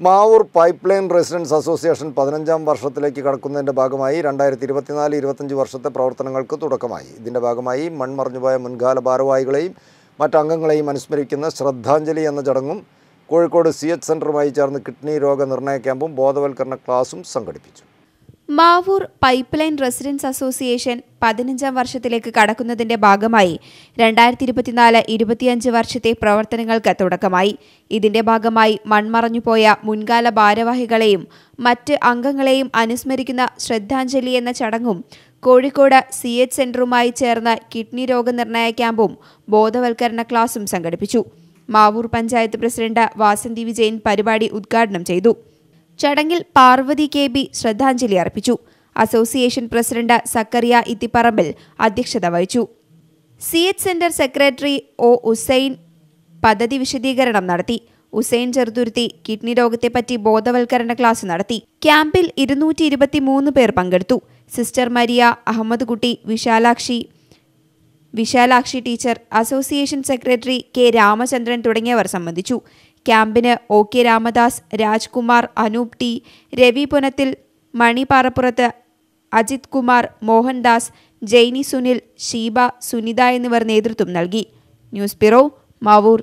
Mavoor pipe line residence association പതിനഞ്ചാം വർഷത്തിലേക്ക് കടക്കുന്നതിന്റെ ഭാഗമായി രണ്ടായിരത്തി ഇരുപത്തിനാല് ഇരുപത്തഞ്ച് വർഷത്തെ പ്രവർത്തനങ്ങൾക്ക് തുടക്കമായി. ഇതിന്റെ ഭാഗമായി മൺമറഞ്ഞുപോയ മുൻകാല ഭാരവാഹികളെയും മറ്റംഗങ്ങളെയും അനുസ്മരിക്കുന്ന ശ്രദ്ധാഞ്ജലി എന്ന ചടങ്ങും കോഴിക്കോട് സി എച്ച് സെന്ററുമായി ചേർന്ന് കിഡ്നി രോഗ നിർണയ ക്യാമ്പും ബോധവൽക്കരണ ക്ലാസും സംഘടിപ്പിച്ചു. Mavoor pipe line residence association പതിനഞ്ചാം വർഷത്തിലേക്ക് കടക്കുന്നതിന്റെ ഭാഗമായി രണ്ടായിരത്തി ഇരുപത്തിനാല് ഇരുപത്തിയഞ്ച് വർഷത്തെ പ്രവർത്തനങ്ങൾക്ക് തുടക്കമായി. ഇതിന്റെ ഭാഗമായി മൺമറഞ്ഞുപോയ മുൻകാല ഭാരവാഹികളെയും മറ്റ് അംഗങ്ങളെയും അനുസ്മരിക്കുന്ന ശ്രദ്ധാഞ്ജലി എന്ന ചടങ്ങും കോഴിക്കോട് സി എച്ച് സെന്ററുമായി ചേർന്ന് കിഡ്നി രോഗനിർണയ ക്യാമ്പും ബോധവൽക്കരണ ക്ലാസും സംഘടിപ്പിച്ചു. മാവൂർ പഞ്ചായത്ത് പ്രസിഡന്റ് വാസന്തി വിജയൻ പരിപാടി ഉദ്ഘാടനം ചെയ്തു. ചടങ്ങിൽ പാർവതി കെ ബി ശ്രദ്ധാഞ്ജലി അർപ്പിച്ചു. അസോസിയേഷൻ പ്രസിഡന്റ് സക്കറിയ ഇത്തിപ്പറമ്പിൽ അധ്യക്ഷത വഹിച്ചു. C H centre secretary O Hussain പദ്ധതി വിശദീകരണം നടത്തി. ഉസൈൻ ചെറുതുരുത്തി കിഡ്നി രോഗത്തെപ്പറ്റി ബോധവൽക്കരണ ക്ലാസ് നടത്തി. ക്യാമ്പിൽ ഇരുന്നൂറ്റി പേർ പങ്കെടുത്തു. Sister Maria Ahammed Kutty Vishalakshi Vishalakshi teacher association secretary K Ramachandran തുടങ്ങിയവർ സംബന്ധിച്ചു. ക്യാമ്പിന് O K Ramadas Rajkumar Anoop T Ravi Punathil Mani Parappurath Ajith Kumar Mohandas Jainy Sunil Sheeba Sunitha എന്നിവർ നേതൃത്വം നൽകി. News bureau Mavoor.